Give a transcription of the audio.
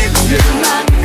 If you're not